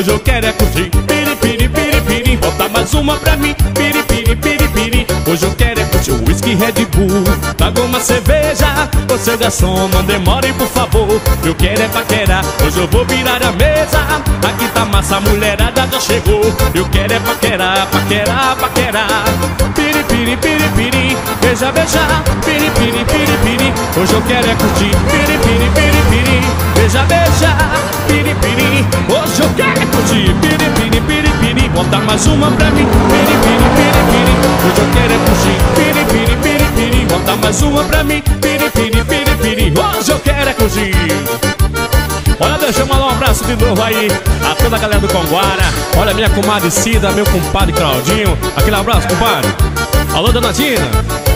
Hoje eu quero é curtir. Piri, piri, piri, piri Bota mais uma pra mim. Piri, piri, piri, piri. Hoje eu quero é curtir whisky Red Bull. Traga uma cerveja Ô seu garçom, não demore por favor. Eu quero é paquerar Hoje eu vou virar a mesa. Aqui tá massa, a mulherada já chegou. Eu quero é paquerar, paquerar, paquerar Piri, piri, piri, piri. Beija, beija. Piri, piri, piri, piri. Hoje eu quero é curtir. Piri, piri, piri, piri. Beija, beija Bota mais uma pra mim Piri, piri, piri, piri Hoje eu quero é curtir Piri, piri, piri, piri Bota mais uma pra mim Piri, piri, piri, piri Hoje eu quero é curtir Olha, deixa eu mandar um abraço de novo aí a toda a galera do Conguara. Olha, minha comadre Cida, meu compadre Claudinho. Aquele abraço, compadre. Alô, dona Tina.